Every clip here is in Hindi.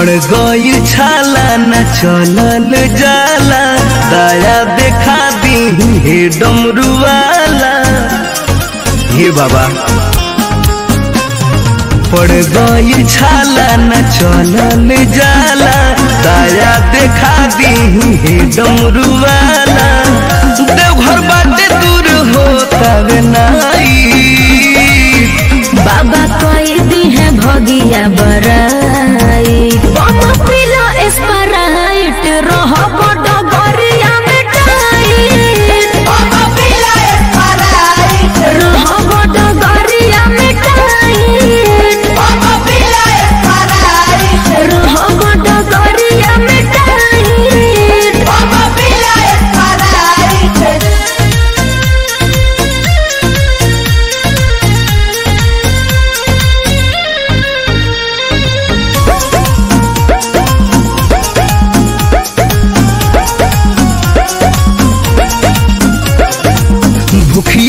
गई छाला न चलल जाला। दया देखा दी हे डमरू वाला हे बाबा। पड़ गई छाला न चलल जाला। दया देखा दी हे डमरू वाला देवघर बाटे दूर होता नाई। बाबा कोई दी है भगिया बराई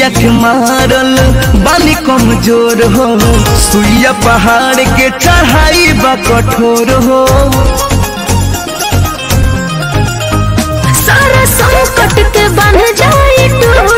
भूखिया के मारल, बाली कमज़ोर हो। सुइया पहाड़ के चढ़ाई बा कठोर हो। सारा संकट के बन जाए टूटे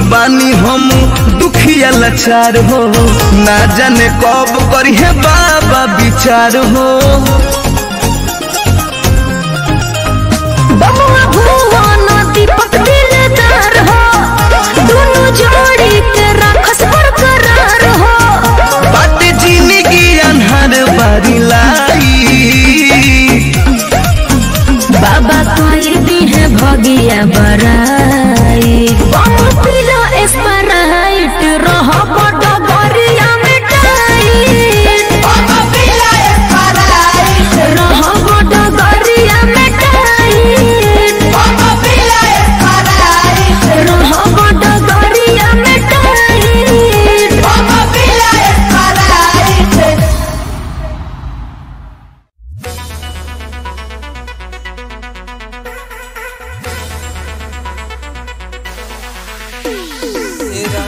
बानी हम दुखिया लाचार हो। ना जाने कब करी है बाबा विचार हो।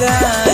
ए राजा जाई बाज़ार